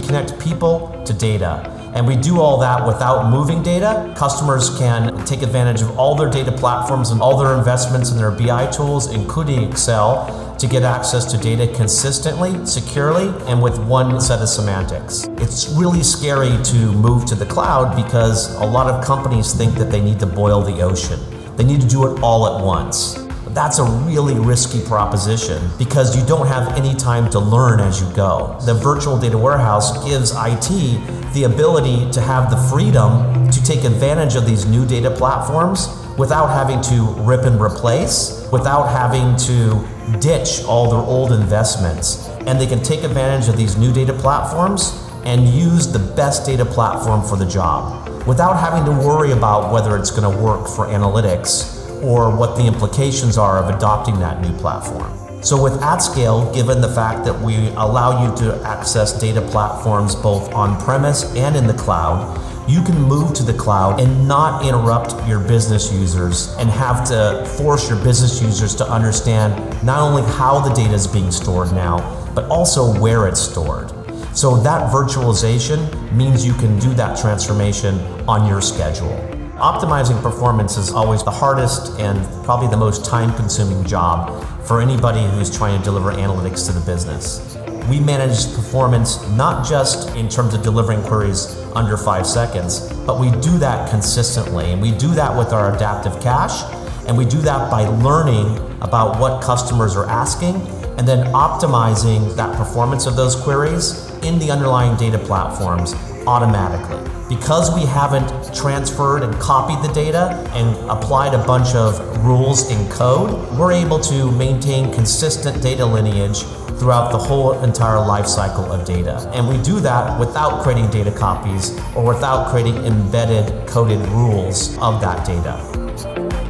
connect people to data. And we do all that without moving data. Customers can take advantage of all their data platforms and all their investments in their BI tools, including Excel, to get access to data consistently, securely, and with one set of semantics. It's really scary to move to the cloud because a lot of companies think that they need to boil the ocean. They need to do it all at once. That's a really risky proposition because you don't have any time to learn as you go. The virtual data warehouse gives IT the ability to have the freedom to take advantage of these new data platforms without having to rip and replace, without having to ditch all their old investments. And they can take advantage of these new data platforms and use the best data platform for the job without having to worry about whether it's going to work for analytics or what the implications are of adopting that new platform. So with AtScale, given the fact that we allow you to access data platforms both on-premise and in the cloud, you can move to the cloud and not interrupt your business users and have to force your business users to understand not only how the data is being stored now, but also where it's stored. So that virtualization means you can do that transformation on your schedule. Optimizing performance is always the hardest and probably the most time consuming job for anybody who's trying to deliver analytics to the business. We manage performance not just in terms of delivering queries under five seconds, but we do that consistently. And we do that with our adaptive cache, and we do that by learning about what customers are asking and then optimizing that performance of those queries in the underlying data platforms automatically. Because we haven't transferred and copied the data and applied a bunch of rules in code, we're able to maintain consistent data lineage throughout the whole entire life cycle of data. And we do that without creating data copies or without creating embedded coded rules of that data.